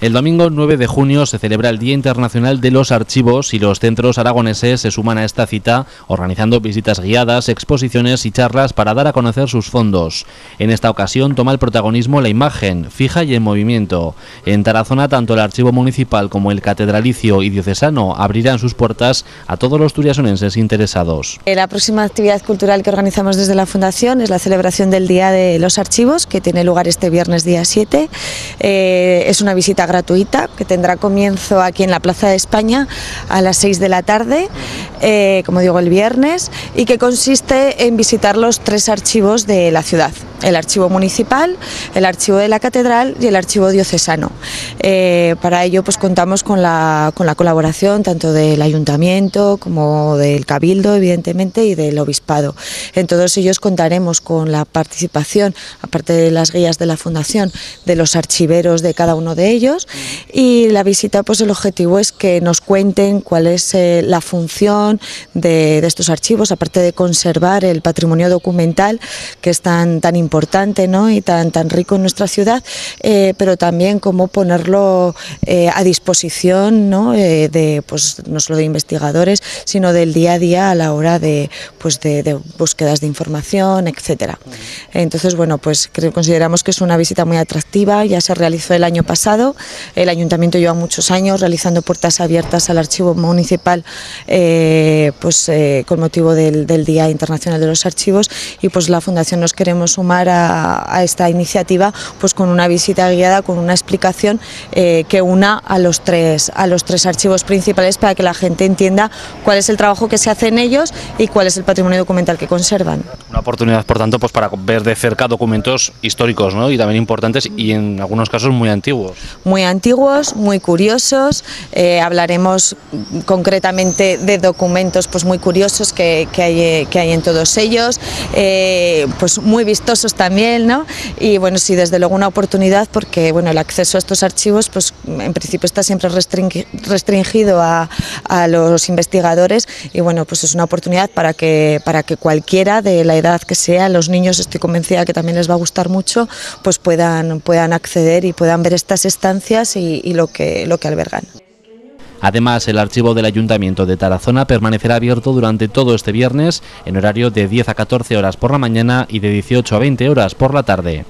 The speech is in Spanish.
El domingo 9 de junio se celebra el Día Internacional de los Archivos y los centros aragoneses se suman a esta cita organizando visitas guiadas, exposiciones y charlas para dar a conocer sus fondos. En esta ocasión toma el protagonismo la imagen, fija y en movimiento. En Tarazona tanto el Archivo Municipal como el Catedralicio y Diocesano abrirán sus puertas a todos los turiasonenses interesados. La próxima actividad cultural que organizamos desde la Fundación es la celebración del Día de los Archivos, que tiene lugar este viernes día 7. Eh, es una visita gratuita que tendrá comienzo aquí en la Plaza de España a las 6 de la tarde, eh, como digo, el viernes, y que consiste en visitar los tres archivos de la ciudad el archivo municipal, el archivo de la catedral y el archivo diocesano. Eh, para ello pues contamos con la, con la colaboración tanto del ayuntamiento como del cabildo evidentemente y del obispado. En todos ellos contaremos con la participación, aparte de las guías de la fundación, de los archiveros de cada uno de ellos y la visita pues el objetivo es que nos cuenten cuál es eh, la función de, de, estos archivos, aparte de conservar el patrimonio documental que es tan, tan importante ¿no? y tan, tan rico en nuestra ciudad, eh, pero también cómo ponerlo eh, a disposición ¿no? De, pues, no solo de investigadores, sino del día a día a la hora de, pues, de, de búsquedas de información, etcétera. Entonces, bueno, pues consideramos que es una visita muy atractiva, ya se realizó el año pasado, el ayuntamiento lleva muchos años realizando puertas abiertas al archivo municipal pues, con motivo del, del Día Internacional de los Archivos y pues la Fundación nos queremos sumar a, esta iniciativa pues con una visita guiada, con una explicación eh, que una a los, tres, a los tres archivos principales para que la gente entienda cuál es el trabajo que se hace en ellos y cuál es el patrimonio documental que conservan. Una oportunidad, por tanto, pues para ver de cerca documentos históricos ¿no? y también importantes y en algunos casos muy antiguos. Muy antiguos, muy curiosos. Eh, hablaremos concretamente de documentos pues muy curiosos que, hay, que hay en todos ellos, eh, pues muy vistosos también, ¿no? Y bueno, sí, desde luego una oportunidad porque bueno, el acceso a estos archivos, pues en principio está siempre restringido a, a los investigadores y bueno, pues es una oportunidad para que, para que cualquiera de la edad que sea, los niños estoy convencida que también les va a gustar mucho, pues puedan, puedan acceder y puedan ver estas estancias y, lo, que, lo que albergan. Además, el archivo del Ayuntamiento de Tarazona permanecerá abierto durante todo este viernes en horario de 10 a 14 horas por la mañana y de 18 a 20 horas por la tarde.